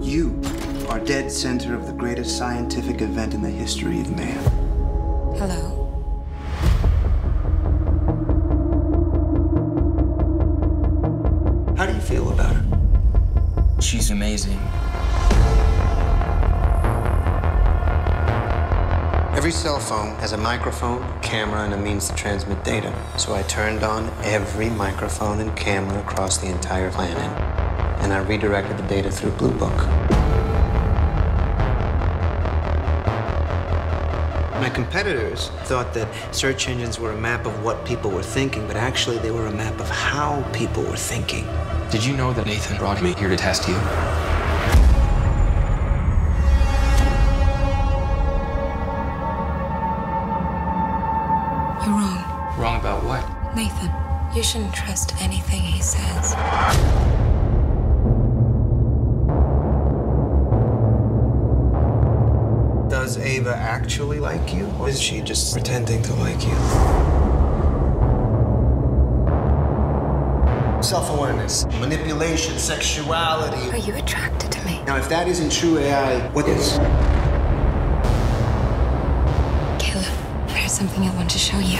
You are dead center of the greatest scientific event in the history of man. Hello? How do you feel about her? She's amazing. Every cell phone has a microphone, camera, and a means to transmit data. So I turned on every microphone and camera across the entire planet, and I redirected the data through Blue Book. My competitors thought that search engines were a map of what people were thinking, but actually they were a map of how people were thinking. Did you know that Nathan brought me here to test you? You're wrong. Wrong about what? Nathan, you shouldn't trust anything he says. Does Ava actually like you, or is she just pretending to like you? Self awareness, manipulation, sexuality. Are you attracted to me? Now, if that isn't true AI, what is? Caleb, there's something I want to show you.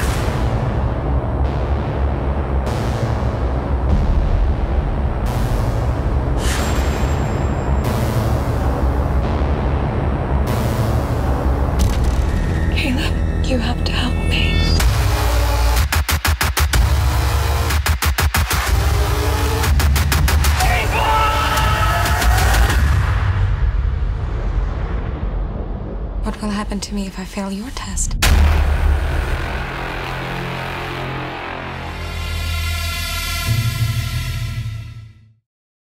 You have to help me. What will happen to me if I fail your test?